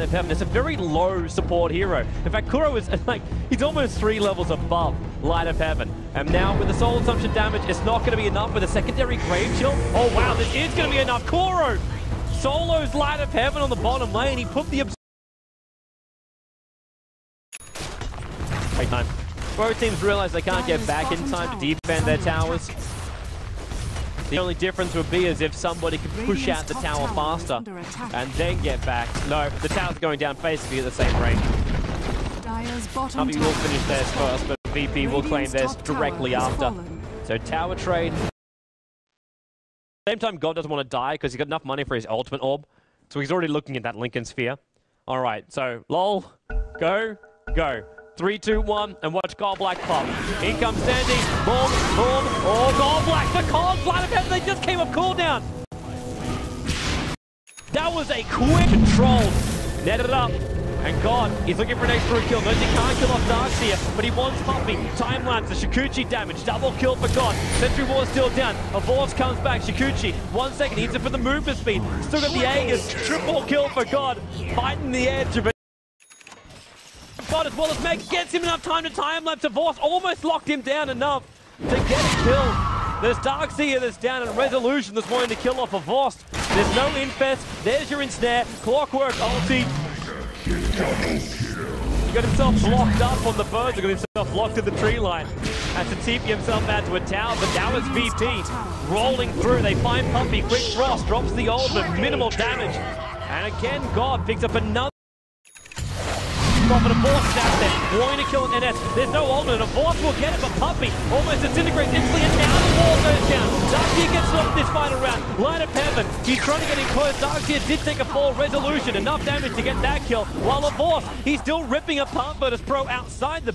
Light of Heaven. It's a very low support hero. In fact, Kuro is like, he's almost three levels above Light of Heaven. And now with the Soul Assumption damage, it's not going to be enough with a secondary Grave Chill. Oh wow, this is going to be enough. Kuro solos Light of Heaven on the bottom lane. He put the... Great time. Both teams realize they can't get back in time to defend their towers. The only difference would be is if somebody could push out the tower faster and then get back. No, the tower's going down basically at the same range. Navi will finish theirs first, but VP will claim theirs directly after. So tower trade. Same time, God doesn't want to die because he's got enough money for his ultimate orb. So he's already looking at that Linken's Sphere. All right, so lol, go, go. Three, two, one, and watch Gold Black pop. In comes Sandy. Boom, boom. Oh, Gold Black. The Cogs line of. They just came up cooldown. That was a quick control. Netted up. And God, he's looking for an extra kill. Knows he can't kill off Darkseer, but he wants Puppey. Time lapse, the Shukuchi damage. Double kill for God. Sentry Ward still down. Avors comes back. Shukuchi, one second. Needs it for the movement speed. Still got the Aegis. Triple kill for God. Fighting the edge of it. God as well as Meg gets him enough time to time lapse. Divorce almost locked him down enough to get a kill. There's Darkseer that's down and Resolution that's wanting to kill off a Vost. There's no Infest. There's your ensnare. Clockwork ulti. He got himself blocked up on the birds. He got himself locked to the tree line. Has to TP himself out to a tower, but now it's VP rolling through. They find Puppey. Quick Frost drops the ultimate. Minimal damage. And again, God picks up another but a Force is out there, to kill an NS. There's no ultimate, a will get it, but Puppey almost disintegrates instantly, and now the wall goes down. Darkseer gets knocked this final round. Light of Heaven, he's trying to get in close. Darkseer did take a fall, resolution, enough damage to get that kill, while a he's still ripping apart Virtus Pro outside the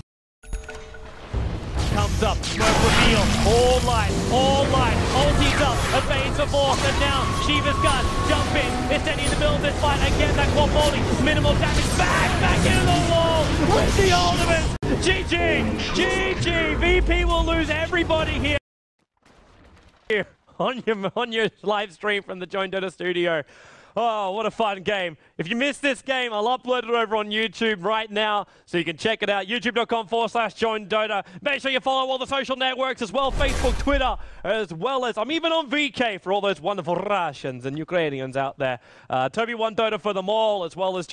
comes up, smoke reveal, all light, all light, ulti's up, evades the force, and now Shiva's Guard, jump in, it's Eddie in the middle of this fight, again. That quad bowling, minimal damage, back, back into the wall, with the ultimate, GG, GG, VP will lose everybody here. Here, on your, on your live stream from the Join Dota studio. Oh, what a fun game. If you missed this game, I'll upload it over on YouTube right now so you can check it out. YouTube.com forward slash join Dota. Make sure you follow all the social networks as well Facebook, Twitter, as well as I'm even on VK for all those wonderful Russians and Ukrainians out there. Uh, TobiWanDota for them all, as well as